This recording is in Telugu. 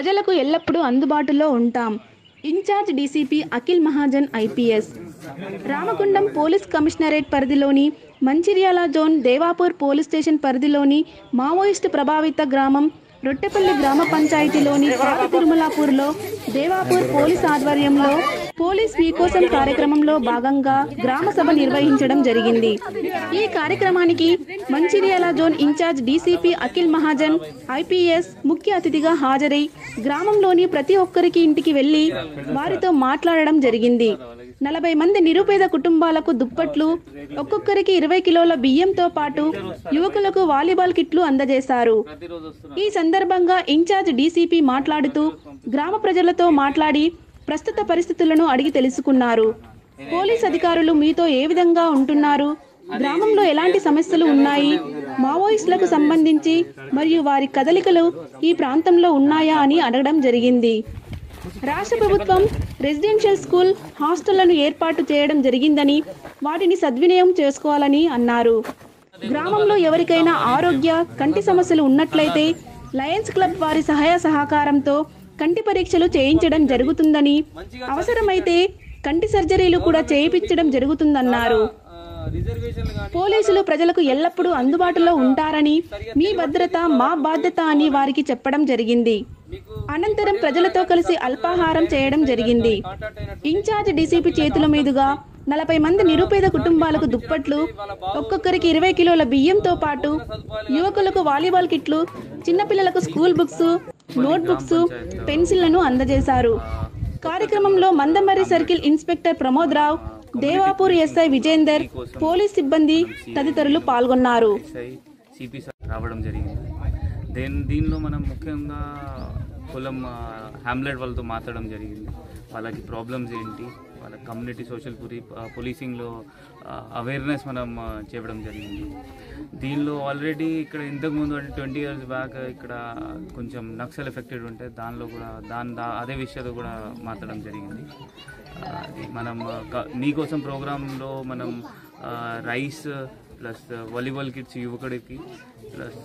ప్రజలకు ఎల్లప్పుడూ అందుబాటులో ఉంటాం. In charge DCP Akhil Mahajan IPS. Ramagundam police commissionerate పరిధిలోని Mancherial zone Devapur police station పరిధిలోని మావోయిస్టు ప్రభావిత గ్రామం రొట్టెపల్లి గ్రామ పంచాయతీలోని పాత తిరుమలాపూర్లో దేవాపూర్ పోలీస్ ఆధ్వర్యంలో పోలీస్ మీకోసం కార్యక్రమంలో భాగంగా గ్రామ సభ నిర్వహించడం జరిగింది. ఈ కార్యక్రమానికి Mancherial zone in charge DCP Akhil Mahajan IPS ముఖ్య అతిథిగా హాజరై గ్రామంలోని ప్రతి ఒక్కరికి ఇంటికి వెళ్ళి వారితో మాట్లాడడం జరిగింది. నలభై మంది నిరుపేద కుటుంబాలకు దుప్పట్లు ఒక్కొక్కరికి ఇరవై కిలోల బియ్యంతో పాటు యువకులకు వాలీబాల్ కిట్లు అందజేశారు. ఈ సందర్భంగా ఇన్ఛార్జ్ డీసీపీ మాట్లాడుతూ గ్రామ ప్రజలతో మాట్లాడి ప్రస్తుత పరిస్థితులను అడిగి తెలుసుకున్నారు. పోలీస్ అధికారులు మీతో ఏ విధంగా ఉంటున్నారు? గ్రామంలో ఎలాంటి సమస్యలు ఉన్నాయి? మావోయిస్టులకు సంబంధించి మరియు వారి కదలికలు ఈ ప్రాంతంలో ఉన్నాయా అని అడగడం జరిగింది. రాష్ట్ర ప్రభుత్వం రెసిడెన్షియల్ స్కూల్ హాస్టళ్ళను ఏర్పాటు చేయడం జరిగిందని వాటిని సద్వినియోగం చేసుకోవాలని అన్నారు. గ్రామంలో ఎవరికైనా ఆరోగ్య కంటి సమస్యలు ఉన్నట్లయితే లయన్స్ క్లబ్ వారి సహాయ సహకారంతో కంటి పరీక్షలు చేయించడం జరుగుతుందని అవసరమైతే కంటి సర్జరీలు కూడా చేయించడం జరుగుతుందన్నారు. పోలీసులు ప్రజలకు ఎల్లప్పుడూ అందుబాటులో ఉంటారని మీ భద్రత మా బాధ్యత అని వారికి చెప్పడం జరిగింది. అనంతరం ప్రజలతో కలిసి అల్పాహారం చేయడం జరిగింది. ఇన్ఛార్జ్ డీసీపీ చేతుల మీదుగా నలభై మంది నిరుపేద కుటుంబాలకు దుప్పట్లు ఒక్కొక్కరికి ఇరవై కిలోల బియ్యంతో పాటు యువకులకు వాలీబాల్ కిట్లు చిన్నపిల్లలకు స్కూల్ బుక్స్ నోట్ బుక్స్ పెన్సిళ్ళను అందజేశారు. కార్యక్రమంలో Mandamarri circle inspector Pramod Rao Devapur SI Vijender police సిబ్బంది తదితరులు పాల్గొన్నారు. ఎస్ఐ సిపి సార్ రావడం జరిగింది. దేని దీనిలో మనం ముఖ్యంగా కులం హ్యామ్లెట్ వాళ్ళతో మాట్లాడడం జరిగింది. వాళ్ళకి ప్రాబ్లమ్స్ ఏంటి? వాళ్ళ కమ్యూనిటీ సోషల్ పోలీసింగ్లో అవేర్నెస్ మనం చేయడం జరిగింది. దీనిలో ఆల్రెడీ ఇక్కడ ఇంతకుముందు అంటే ట్వంటీ ఇయర్స్ బ్యాక్ ఇక్కడ కొంచెం నక్సల్ ఎఫెక్టెడ్ ఉంటే దానిలో కూడా దాని దా అదే విషయాలు కూడా మాట్లాడడం జరిగింది. అది మనం నీకోసం ప్రోగ్రాంలో మనం రైస్ ప్లస్ వాలీబాల్ కిట్స్ యువకుడికి ప్లస్